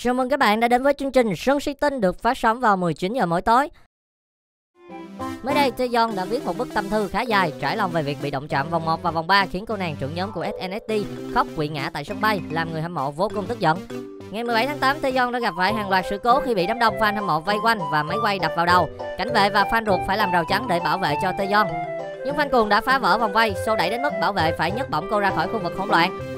Chào mừng các bạn đã đến với chương trình Sơn Si Tinh được phát sóng vào 19 giờ mỗi tối. Mới đây, Taeyeon đã viết một bức tâm thư khá dài trải lòng về việc bị động chạm vòng 1 và vòng 3 khiến cô nàng trưởng nhóm của SNSD khóc quỵ ngã tại sân bay, làm người hâm mộ vô cùng tức giận. Ngày 17 tháng 8, Taeyeon đã gặp phải hàng loạt sự cố khi bị đám đông fan hâm mộ vây quanh và máy quay đập vào đầu. Cảnh vệ và fan ruột phải làm rào chắn để bảo vệ cho Taeyeon. Nhưng fan cuồng đã phá vỡ vòng vây, xô đẩy đến mức bảo vệ phải nhấc bổng cô ra khỏi khu vực hỗn loạn.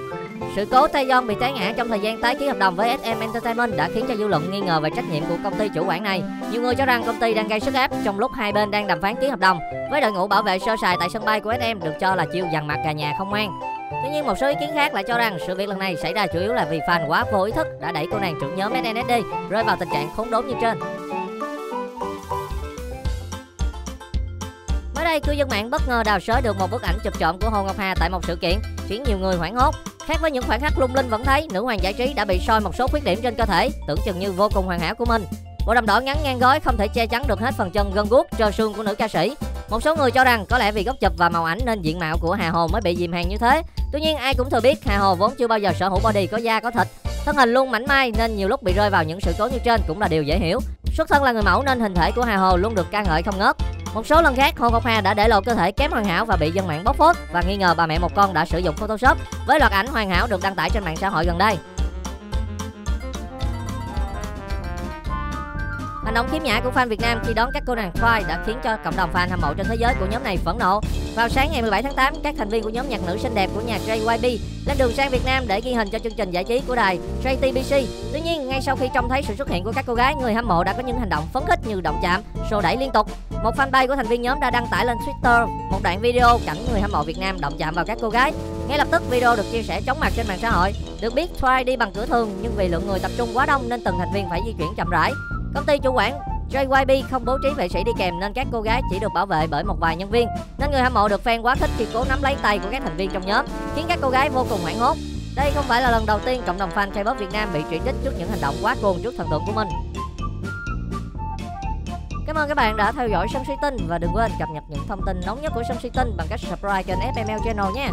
Sự cố Taeyeon bị té ngã trong thời gian tái ký hợp đồng với SM Entertainment đã khiến cho dư luận nghi ngờ về trách nhiệm của công ty chủ quản này. Nhiều người cho rằng công ty đang gây sức ép trong lúc hai bên đang đàm phán ký hợp đồng. Với đội ngũ bảo vệ sơ sài tại sân bay của SM được cho là chiêu dằn mặt gà nhà không ngoan. Tuy nhiên một số ý kiến khác lại cho rằng sự việc lần này xảy ra chủ yếu là vì fan quá vô ý thức đã đẩy cô nàng trưởng nhóm SNSD rơi vào tình trạng khốn đốn như trên. Mới đây, cư dân mạng bất ngờ đào sới được một bức ảnh chụp trộm của Hồ Ngọc Hà tại một sự kiện, khiến nhiều người hoảng hốt. Khác với những khoảnh khắc lung linh vẫn thấy, nữ hoàng giải trí đã bị soi một số khuyết điểm trên cơ thể, tưởng chừng như vô cùng hoàn hảo của mình. Bộ đầm đỏ ngắn ngang gối không thể che chắn được hết phần chân gân guốc, trơ xương của nữ ca sĩ. Một số người cho rằng có lẽ vì góc chụp và màu ảnh nên diện mạo của Hà Hồ mới bị dìm hàng như thế. Tuy nhiên ai cũng thừa biết Hà Hồ vốn chưa bao giờ sở hữu body có da có thịt, thân hình luôn mảnh mai nên nhiều lúc bị rơi vào những sự cố như trên cũng là điều dễ hiểu. Xuất thân là người mẫu nên hình thể của Hà Hồ luôn được ca ngợi không ngớt. Một số lần khác, Hồ Ngọc Hà đã để lộ cơ thể kém hoàn hảo và bị dân mạng bóc phốt và nghi ngờ bà mẹ một con đã sử dụng Photoshop với loạt ảnh hoàn hảo được đăng tải trên mạng xã hội gần đây. Hành động khiếm nhã của fan Việt Nam khi đón các cô nàng Twice đã khiến cho cộng đồng fan hâm mộ trên thế giới của nhóm này phẫn nộ. Vào sáng ngày 17 tháng 8, các thành viên của nhóm nhạc nữ xinh đẹp của nhà JYP lên đường sang Việt Nam để ghi hình cho chương trình giải trí của đài JTBC. Tuy nhiên, ngay sau khi trông thấy sự xuất hiện của các cô gái, người hâm mộ đã có những hành động phấn khích như động chạm, xô đẩy liên tục. Một fanpage của thành viên nhóm đã đăng tải lên Twitter một đoạn video cảnh người hâm mộ Việt Nam động chạm vào các cô gái. Ngay lập tức video được chia sẻ chóng mặt trên mạng xã hội. Được biết, Twice đi bằng cửa thường nhưng vì lượng người tập trung quá đông nên từng thành viên phải di chuyển chậm rãi. Công ty chủ quản JYP không bố trí vệ sĩ đi kèm nên các cô gái chỉ được bảo vệ bởi một vài nhân viên. Nên người hâm mộ được fan quá thích khi cố nắm lấy tay của các thành viên trong nhóm, khiến các cô gái vô cùng hoảng hốt. Đây không phải là lần đầu tiên cộng đồng fan K-pop Việt Nam bị chỉ trích trước những hành động quá cuồng trước thần tượng của mình. Cảm ơn các bạn đã theo dõi Sân Suy Tinh và đừng quên cập nhật những thông tin nóng nhất của Sân Suy Tinh bằng cách subscribe kênh FML Channel nha.